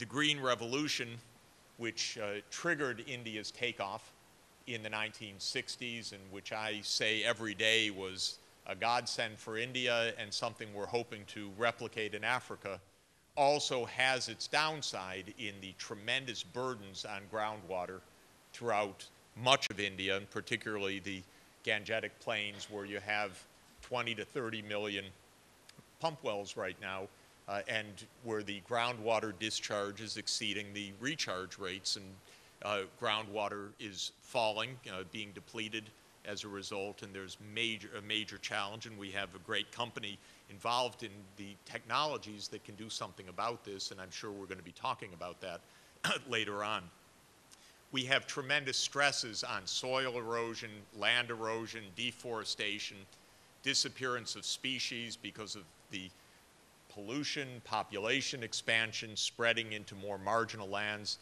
the Green Revolution, which uh, triggered India's takeoff in the 1960s, and which I say every day was a godsend for India and something we're hoping to replicate in Africa, also has its downside in the tremendous burdens on groundwater throughout much of India, and particularly the Gangetic Plains, where you have 20 to 30 million pump wells right now, uh, and where the groundwater discharge is exceeding the recharge rates, and uh, groundwater is falling, uh, being depleted as a result, and there's major, a major challenge, and we have a great company involved in the technologies that can do something about this, and I'm sure we're going to be talking about that later on. We have tremendous stresses on soil erosion, land erosion, deforestation, disappearance of species because of the pollution, population expansion, spreading into more marginal lands.